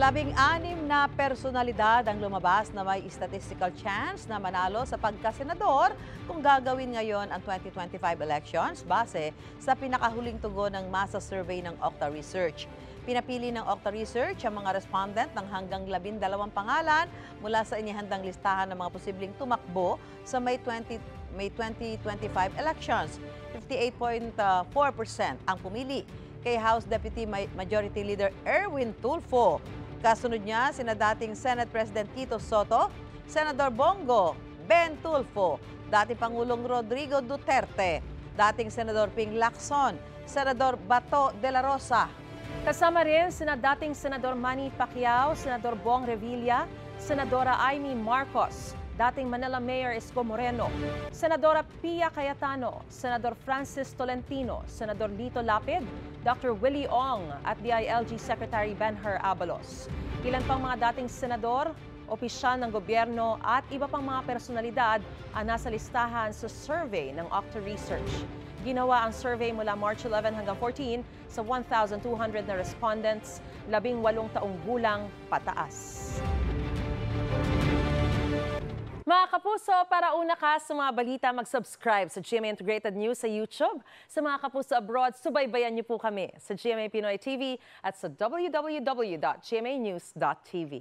Labing-anim na personalidad ang lumabas na may statistical chance na manalo sa pagkasenador kung gagawin ngayon ang 2025 elections base sa pinakahuling tugon ng masa survey ng Octa Research. Pinapili ng Octa Research ang mga respondent ng hanggang labindalawang pangalan mula sa inihandang listahan ng mga posibleng tumakbo sa May 20, May 2025 elections. 58.4% ang pumili kay House Deputy Majority Leader Erwin Tulfo. Kasunod niya, sina dating Senate President Tito Soto, Senador Bongo, Ben Tulfo, dating Pangulong Rodrigo Duterte, dating Senador Ping Lacson, Senador Bato de la Rosa. Kasama rin sina dating Senador Manny Pacquiao, Senador Bong Revilla, Senadora Amy Marcos, dating Manila Mayor Isko Moreno, Senadora Pia Cayetano, Senador Francis Tolentino, Senador Lito Lapid, Dr. Willie Ong at DILG Secretary Benher Abalos. Ilan pang mga dating senador, opisyal ng gobyerno at iba pang mga personalidad ang nasa listahan sa survey ng Octa Research. Ginawa ang survey mula March 11 hanggang 14 sa 1,200 na respondents, labing walong taong gulang pataas. Kapuso, para una ka sa mga balita, mag-subscribe sa GMA Integrated News sa YouTube. Sa mga kapuso abroad, subaybayan niyo po kami sa GMA Pinoy TV at sa www.gmanews.tv.